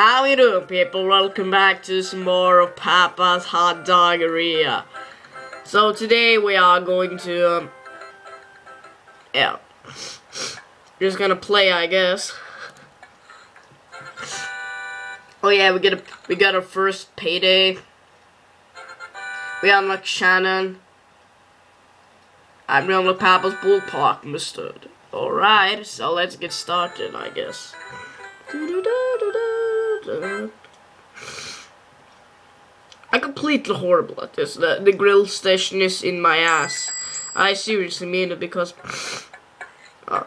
How you doing people? Welcome back to some more of Papa's Hot Doggeria. So today we are going to, um, yeah, just gonna play I guess. Oh yeah, we get a, we got our first payday. We unlock Shannon. I'm on the Papa's Ballpark mister. Alright, so let's get started I guess. I'm completely horrible at this. The, the grill station is in my ass. I seriously mean it because... Uh,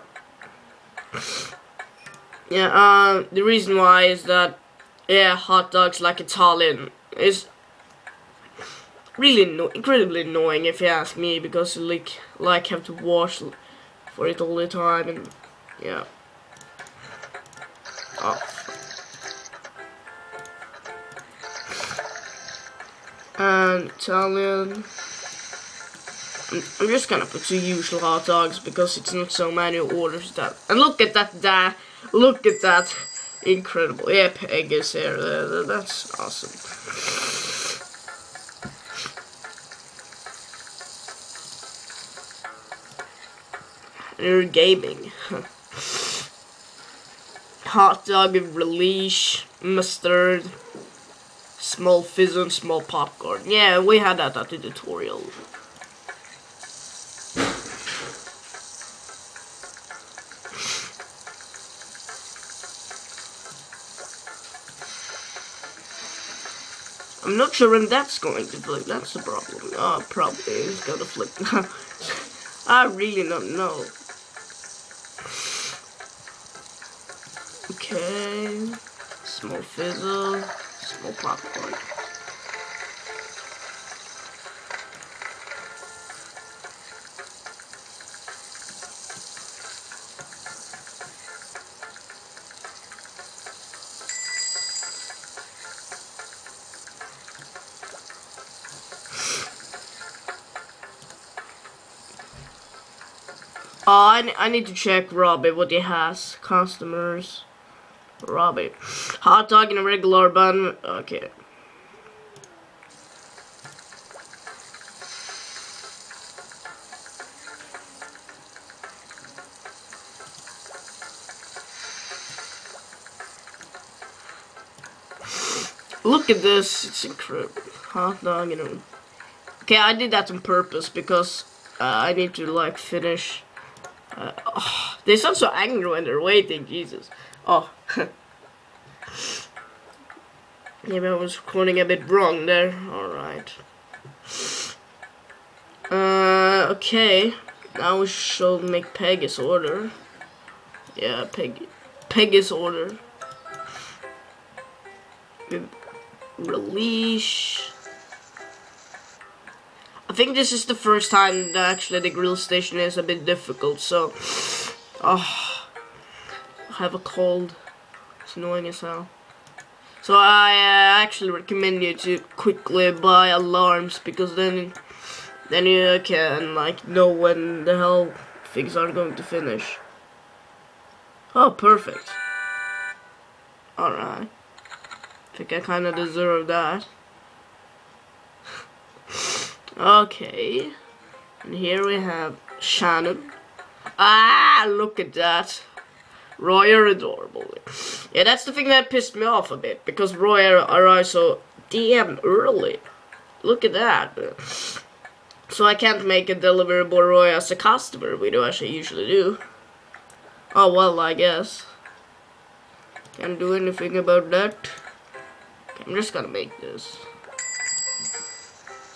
yeah, uh, the reason why is that, yeah, hot dogs like Italian is really no incredibly annoying if you ask me because like like have to wash for it all the time and yeah. Oh. And Italian. I'm just gonna put two usual hot dogs because it's not so many orders that. And look at that, da, look at that, incredible. Yeah, Peg is here. That's awesome. You're gaming. Hot dog relish, mustard, small fizz and small popcorn. Yeah, we had that at the tutorial. I'm not sure when that's going to flip. That's the problem. Oh, probably it's gonna flip. I really don't know. Okay. Small fizzle. Popcorn. Oh, I, I need to check Robbie what he has. Customers. Robbie. Hot dog in a regular bun. Okay. Look at this. It's incredible. Hot dog in a... Okay, I did that on purpose because uh, I need to like finish uh, oh, they sound so angry when they're waiting, Jesus. Oh. Maybe I was recording a bit wrong there. Alright. Uh, okay. Now we shall make Pegasus order. Yeah, Peg Pegasus order. Release. I think this is the first time that actually the grill station is a bit difficult, so... Oh, I have a cold. It's annoying as hell. So I uh, actually recommend you to quickly buy alarms, because then then you can like know when the hell things are going to finish. Oh, perfect. Alright. I think I kinda deserve that. Okay. And here we have Shannon. Ah, look at that. Roy are adorable. Yeah, that's the thing that pissed me off a bit, because Roy arrived so damn early. Look at that. So I can't make a deliverable Roy as a customer, we do actually usually do. Oh well, I guess. Can't do anything about that. Okay, I'm just gonna make this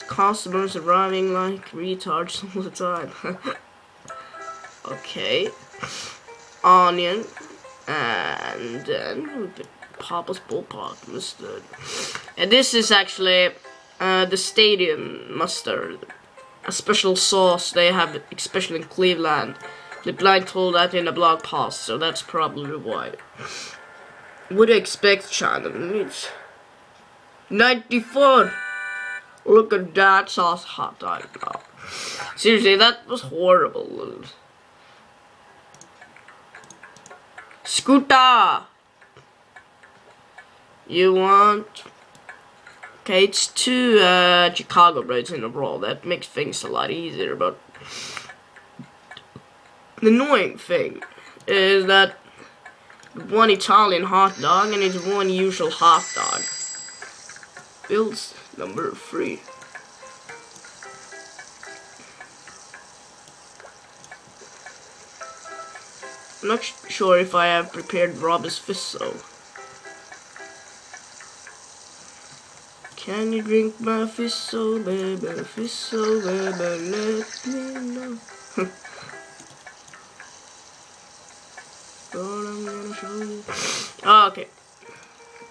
customers arriving like retards all the time. okay. Onion. And then Papa's Ballpark mustard. And this is actually uh, the stadium mustard. A special sauce they have, especially in Cleveland. The Flipline told that in a blog post, so that's probably why. What expect, Shannon? It's 94! Look at that sauce hot dog. Seriously, that was horrible. Scooter! You want... Okay, it's two uh, Chicago breads in a row. That makes things a lot easier, but... The annoying thing is that one Italian hot dog and it's one usual hot dog. Bills number three. I'm not sure if I have prepared Rob's Fizzo. Can you drink my Fizzo, baby? Fizzo, baby, let me know. Oh, okay.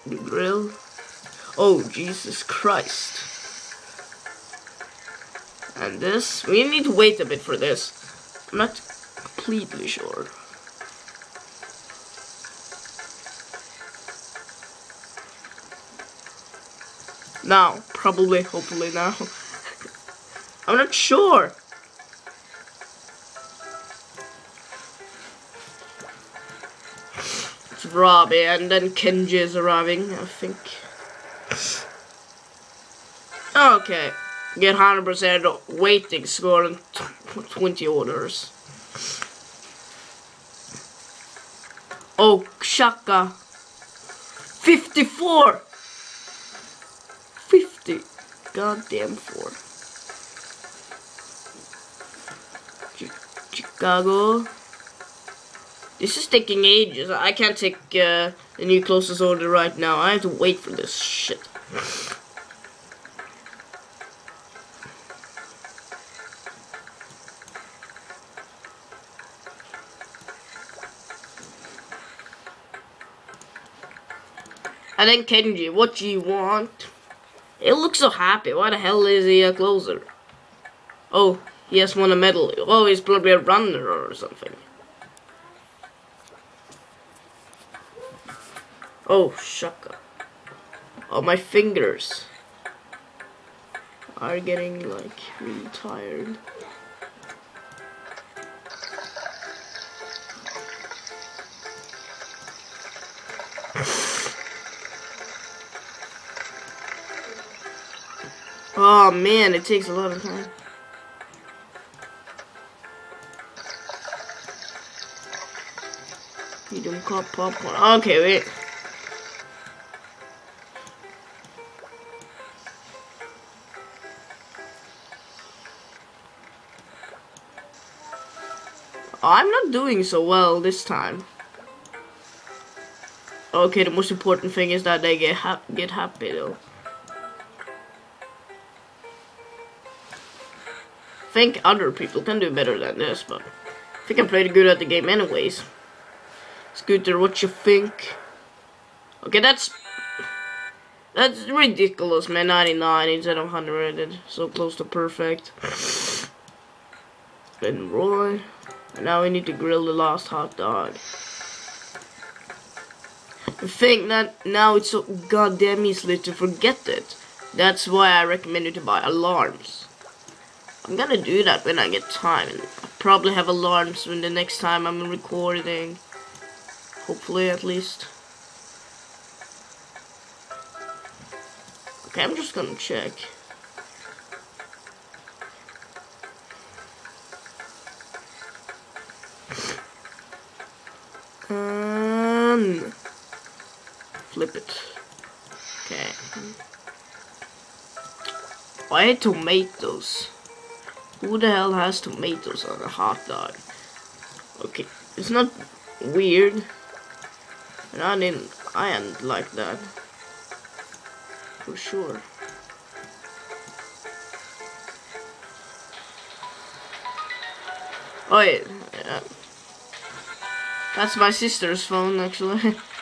The grill. Oh, Jesus Christ. And this, we need to wait a bit for this. I'm not completely sure. Now, probably, hopefully now. I'm not sure. It's Robbie, and then Kenji is arriving, I think. Okay. Get 100% waiting score and 20 orders. Oh, Shaka. 54! Goddamn four. Chicago. This is taking ages. I can't take uh, the new closest order right now. I have to wait for this shit. And then Kenji, what do you want? It looks so happy. Why the hell is he a closer? Oh, he has won a medal. Oh, he's probably a runner or something. Oh, shaka. Oh, my fingers are getting, like, really tired. Oh man, it takes a lot of time. Medium cup popcorn. Okay, wait. Oh, I'm not doing so well this time. Okay, the most important thing is that they get ha get happy though. Think other people can do better than this, but I think I'm pretty good at the game anyways. Scooter, what you think? Okay, that's that's ridiculous, man. 99 instead of 100, so close to perfect. And Roy, and now we need to grill the last hot dog. The thing that now it's so goddamn easy to forget it. That's why I recommend you to buy alarms. I'm gonna do that when I get time. And I'll probably have alarms when the next time I'm recording. Hopefully, at least. Okay, I'm just gonna check. And flip it. Okay. Why tomatoes? Who the hell has tomatoes on a hot dog? Okay, it's not weird. And I didn't, I didn't like that. For sure. Oh yeah, yeah. That's my sister's phone actually.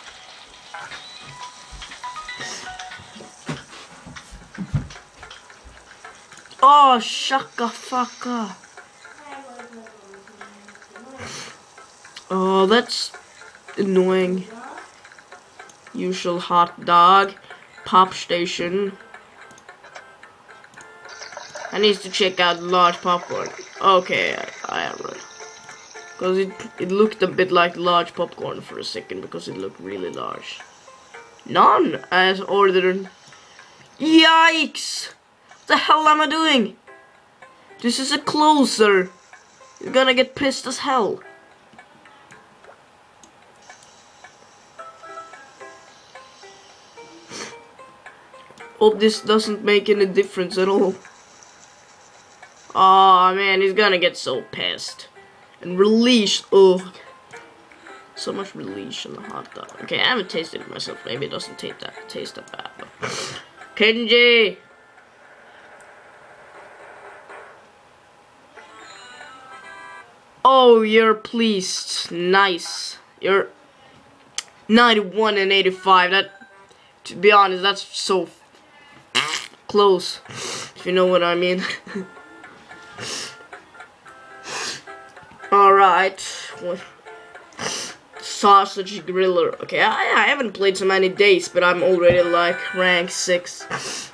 Oh, shaka fucker. Oh, that's annoying. Usual hot dog. Pop station. I need to check out large popcorn. Okay, I, I right. Because it, it looked a bit like large popcorn for a second because it looked really large. None as ordered. Yikes! The hell am I doing? This is a closer. You're gonna get pissed as hell. Hope this doesn't make any difference at all. Oh man, he's gonna get so pissed. And release. Oh. So much release on the hot dog. Okay, I haven't tasted it myself. Maybe it doesn't taste that taste that bad. Kenji! Oh, you're pleased. Nice. You're 91 and 85. That, to be honest, that's so close. If you know what I mean. Alright. Sausage Griller. Okay, I, I haven't played so many days, but I'm already like rank 6.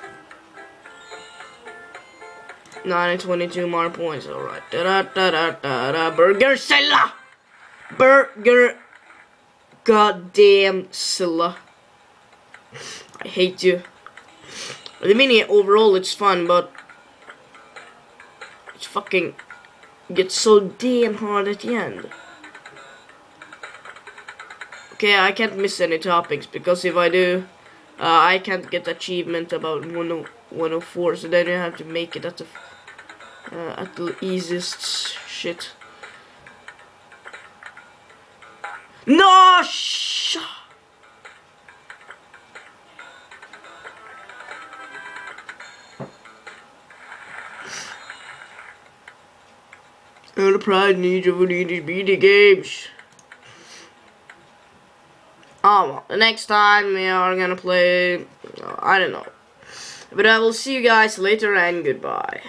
922 more points, alright. Da da da da da da. Burger Silla! Burger. Goddamn Silla. I hate you. The mini overall it's fun, but it's fucking gets so damn hard at the end. Okay, I can't miss any topics because if I do, uh, I can't get achievement about 104, so then you have to make it at the uh, at the easiest shit. No! Sh the pride needs of these BD games. Oh well, the next time we are gonna play, I don't know. But I will see you guys later and goodbye.